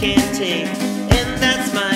can't take, and that's my.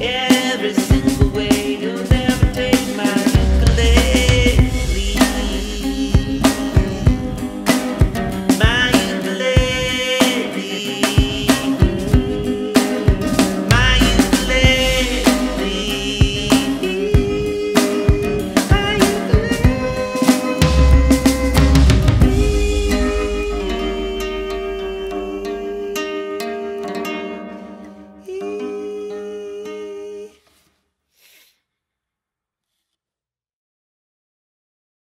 every